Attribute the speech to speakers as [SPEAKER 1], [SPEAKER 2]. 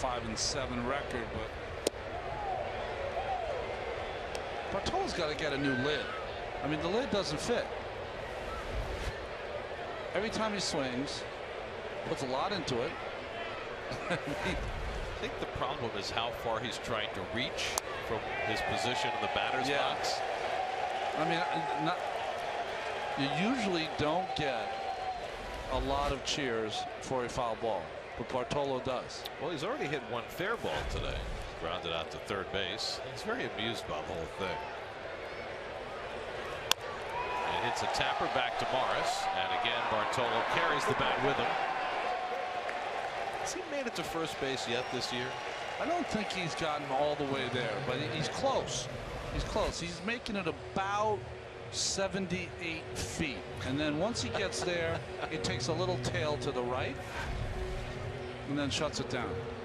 [SPEAKER 1] five and seven record, but Bartolo's got to get a new lid. I mean, the lid doesn't fit. Every time he swings, puts a lot into it.
[SPEAKER 2] I think the problem is how far he's trying to reach from his position in the batter's
[SPEAKER 1] Yeah.
[SPEAKER 2] box.
[SPEAKER 1] I mean, not, you usually don't get a lot of cheers for a foul ball, but Bartolo does.
[SPEAKER 2] Well, he's already hit one fair ball today. Grounded out to third base. He's very amused by the whole thing. And hits a tapper back to Morris. And again, Bartolo carries the bat with him. Has he made it to first base yet this year?
[SPEAKER 1] I don't think he's gotten all the way there, but he's close. He's close. He's making it about 78 feet. And then once he gets there, it takes a little tail to the right and then shuts it down.